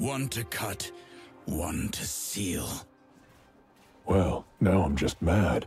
One to cut, one to seal. Well, now I'm just mad.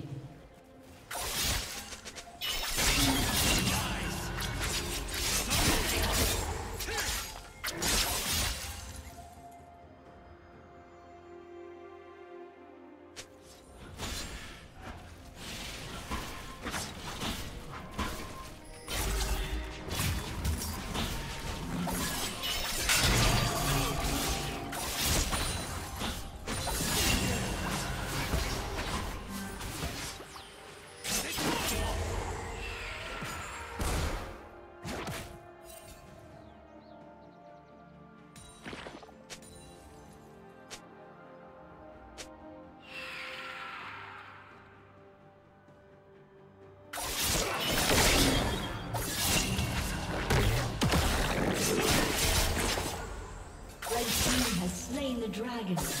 Dragon.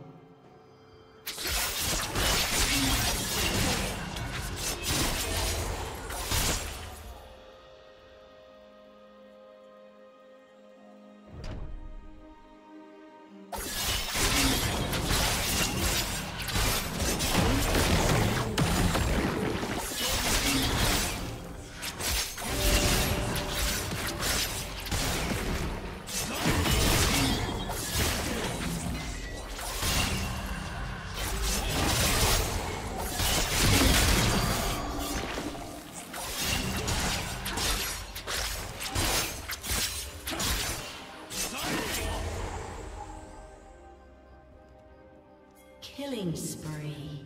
Killing spree.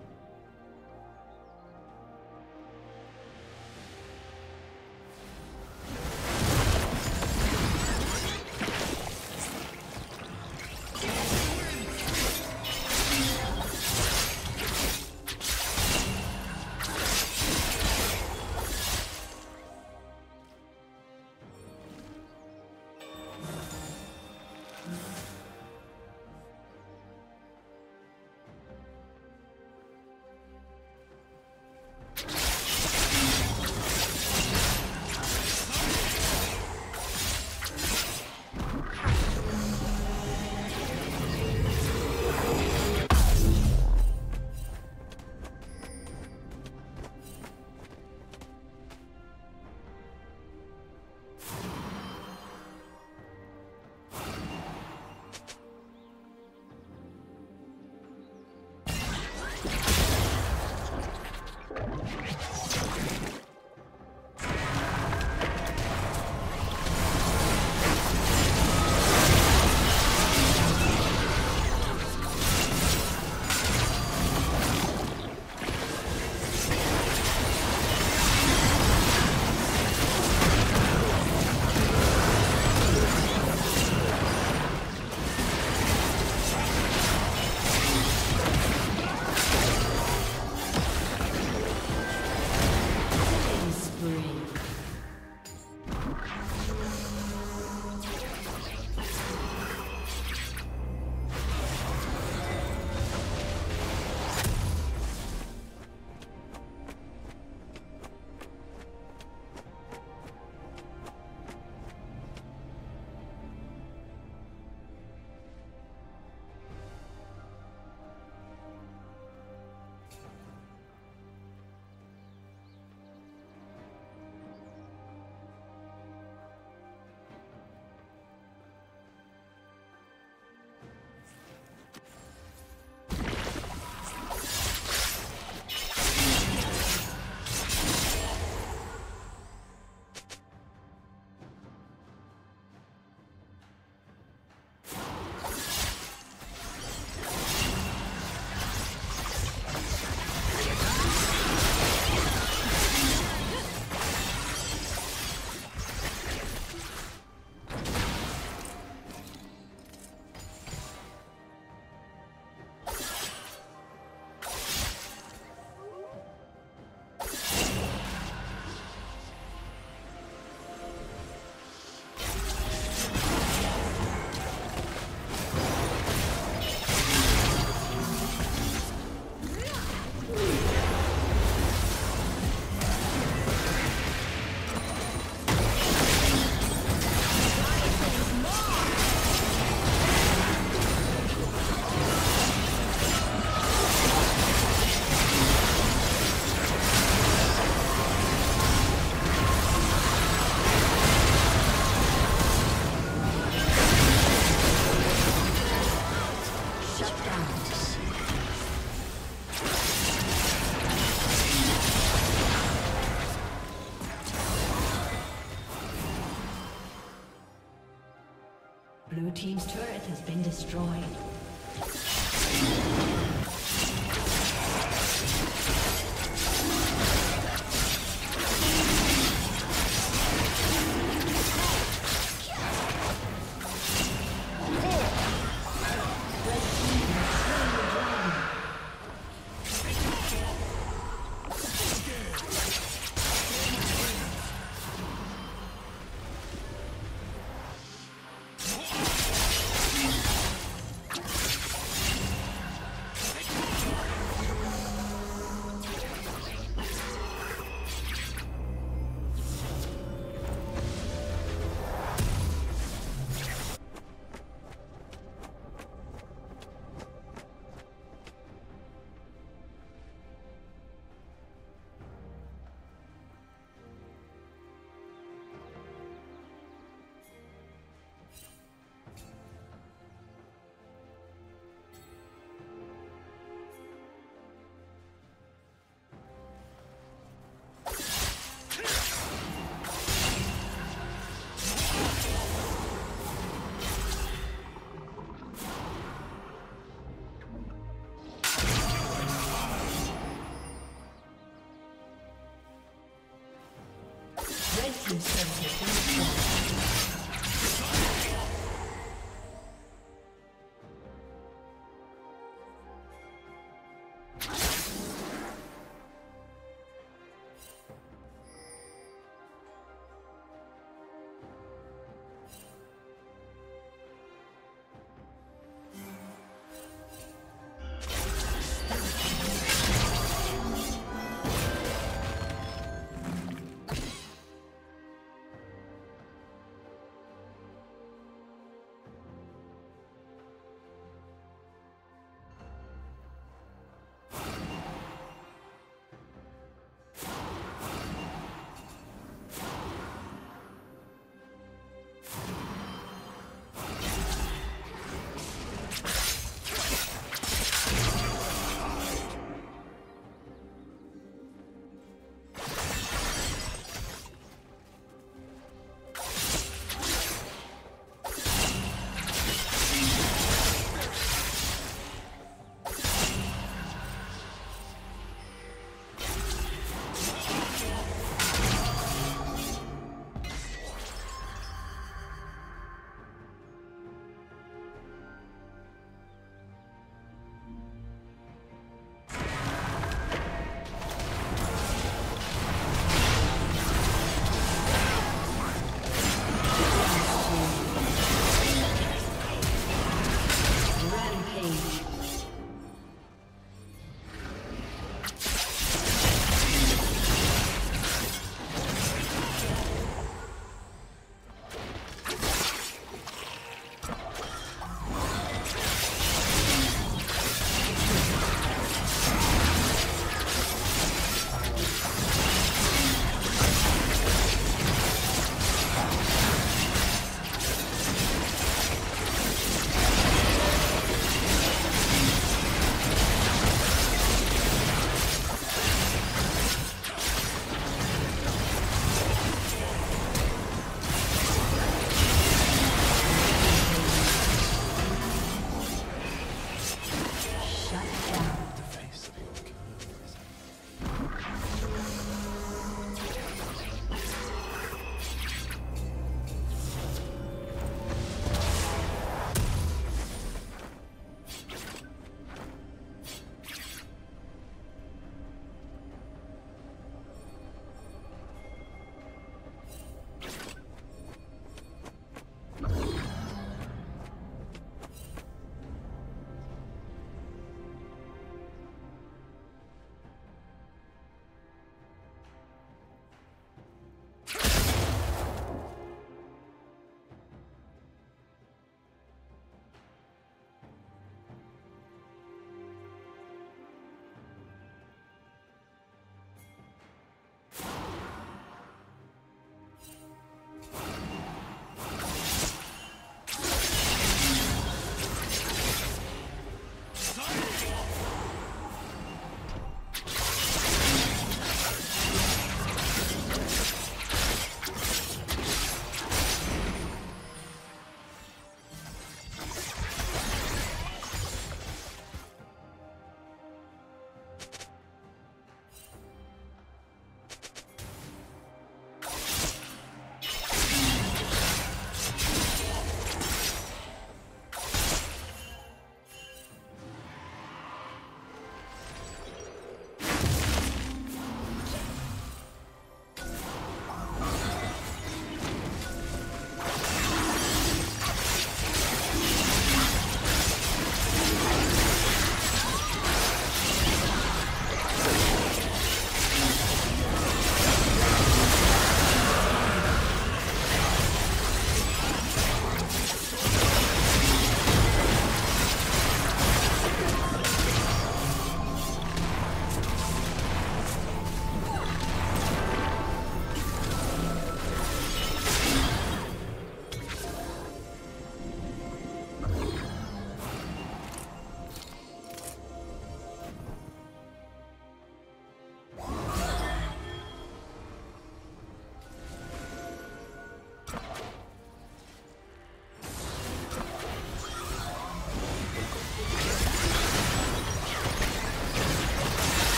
Destroyed.